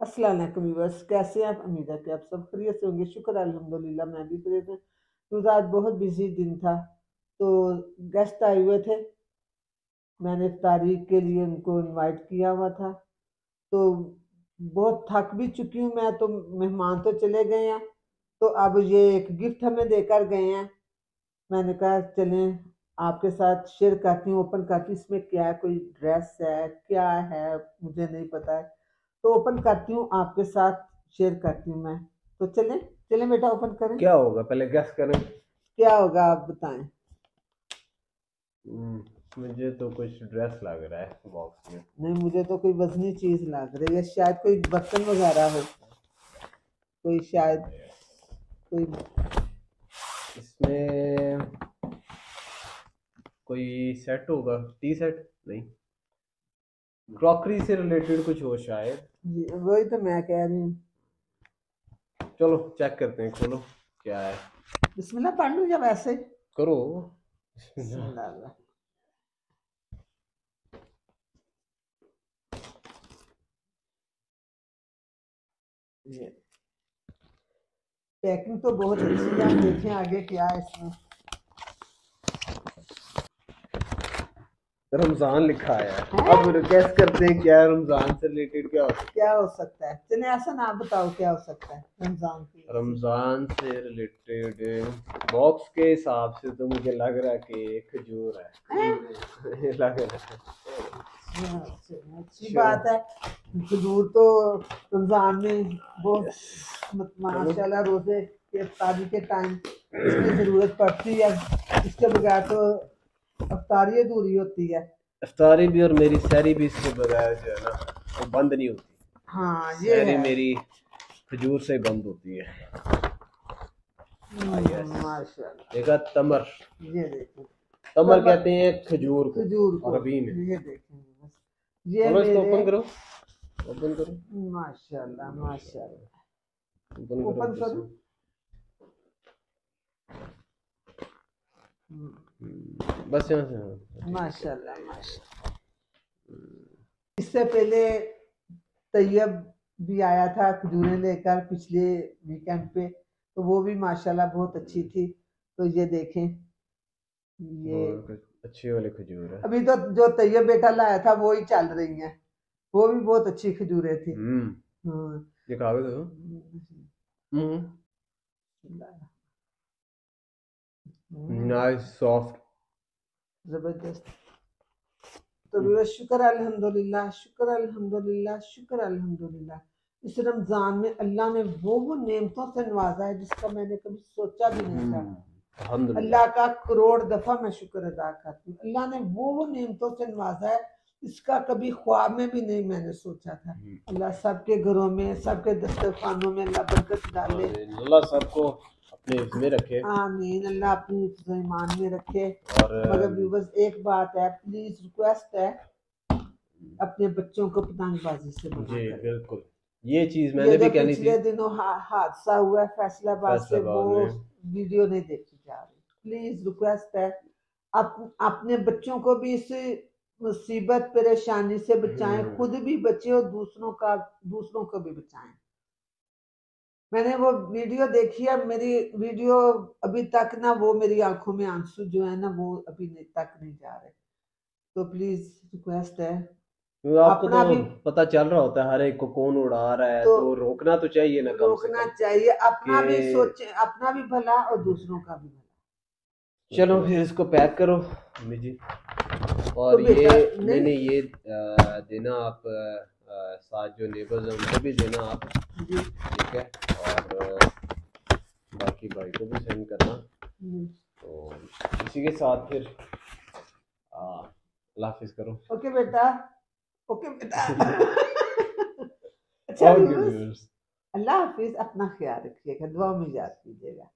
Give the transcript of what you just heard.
वालेकुम बस कैसे हैं आप? उम्मीद है कि आप सब खरीत से होंगे। शुक्र अल्हम्दुलिल्लाह, मैं भी खरीत हूँ। क्योंकि आज बहुत बिज़ी दिन था तो गेस्ट आए हुए थे। मैंने तारीख के लिए उनको इनवाइट किया हुआ था। तो बहुत थक भी चुकी हूँ मैं तो मेहमान तो चले गए हैं। तो अब ये एक गिफ्ट हमें देकर गए हैं। मैंने कहा, चलें, आपके साथ शेयर करती हूँ ओपन करती हूँ। इसमें क्या है, कोई ड्रेस है, क्या है, मुझे नहीं पता है। तो ओपन करती हूँ आपके साथ शेयर करती हूँ मैं। तो चले चले बेटा ओपन करें। क्या होगा? पहले गैस करें। क्या होगा आप बताएँ? हम्म, मुझे तो कुछ ड्रेस लग रहा है बॉक्स में। नहीं मुझे तो कोई वजनी चीज़ लग रही है। शायद कोई बर्तन वगैरह हो। कोई शायद कोई इसमें कोई सेट होगा? टी सेट नहीं। क्रॉकरी से रिलेटेड कुछ हो शायद। वही तो मैं कह रही हूँ। चलो चेक करते हैं खोलो क्या है। बिस्मिल्लाह पढ़ लूँ या वैसे करो। ये। पैकिंग तो बहुत अच्छी है देखें आगे क्या है इसमें। रमज़ान लिखा है। अब रिक्वेस्ट करते हैं क्या रमज़ान से रिलेटेड क्या हो क्या हो सकता है? चले ऐसा ना बताओ क्या हो सकता है रमज़ान की रमज़ान से रिलेटेड बॉक्स के हिसाब से तो मुझे लग रहा है कि खजूर है। लग रहा है। अच्छा, बात है। खजूर तो रमज़ान में बहुत माशाल्लाह रोज़े के अफ्तारी के टाइम इसकी ज़रूरत पड़ती है। इसके बगैर तो अफ्तारी अधूरी होती है। इफ्तारी भी और मेरी सैरी भी इसके बगैर जो है ना वो बंद नहीं होती। हाँ ये सैरी है। मेरी खजूर से बंद होती है। हम्म, माशाल्लाह। देखा तमर? ये देखो। तमर कहते हैं खजूर को खजूर को। अरबी में। ये देखें ये इसको ओपन करो। ओपन करो। माशाल्लाह माशाल्लाह। ओपन करो करूँ हम्म, हम्म, बस यहाँ से हाँ। माशाल्लाह माशाल्लाह। इससे पहले तैयब भी आया था खजूरें लेकर पिछले वीकेंड पे तो वो भी माशाल्लाह बहुत अच्छी थी। तो ये देखें ये अच्छी वाली खजूर है। अभी तो जो तैयब बेटा लाया था वो ही चल रही है। वो भी बहुत अच्छी खजूरें थी। हम्म। हाँ। ये तो? हम्म। हम्म, नाइस सॉफ्ट ज़बरदस्त। तो भी शुक्र अल्हम्दुलिल्लाह शुक्र अल्हम्दुलिल्लाह शुक्र अल्हम्दुलिल्लाह। इस रमज़ान में अल्लाह ने वो वो नेमतों से नवाजा है जिसका मैंने कभी सोचा भी नहीं था। अल्लाह का करोड़ दफ़ा मैं शुक्र अदा करती हूँ। अल्लाह ने वो वो नेमतों से नवाजा है इसका कभी ख्वाब में भी नहीं मैंने सोचा था। हम्म। अल्लाह सबके घरों में सबके दस्तरखानों में अल्लाह बरकत डाले। अल्लाह सबको अपने हिफ्ज में रखे। आमीन अल्लाह अपनी ईमान में रखे। और मगर व्यूवर्स एक बात है प्लीज़ रिक्वेस्ट है अपने बच्चों को पतंगबाजी से जी बिल्कुल। ये चीज़ मैंने भी कहनी पिछले थी। दिनों हादसा हुआ फैसलाबाद से वो वीडियो नहीं देखी जा रही। प्लीज़ रिक्वेस्ट है अप, अपने बच्चों को भी इस मुसीबत परेशानी से बचाएँ हम्म। खुद भी बचे और दूसरों का दूसरों को भी बचाएँ। मैंने वो वीडियो देखी है मेरी वीडियो अभी तक ना वो मेरी आँखों में आँसू जो है ना वो अभी तक नहीं जा रहे। तो प्लीज़ रिक्वेस्ट है। क्योंकि आपको तो भी- पता चल रहा होता है हर एक को कौन उड़ा रहा है तो तो रोकना तो चाहिए ना कम रोकना चाहिए अपना भी सोचे अपना भी भला और दूसरों का भी भला। चलो फिर इसको पैक करो अम्मी जी। और तो ये नहीं नहीं- नहीं ये देना आप साथ जो नेबर्स हैं उनको भी देना आप। ठीक है? और बाकी भाई को भी सेंड करना। हम्म। तो इसी के साथ फिर अल्लाह हाफिज करो। ओके बेटा। ओके बेटा। अच्छा. अल्लाह हाफिज अपना ख्याल रखिएगा दुआ में याद कीजिएगा।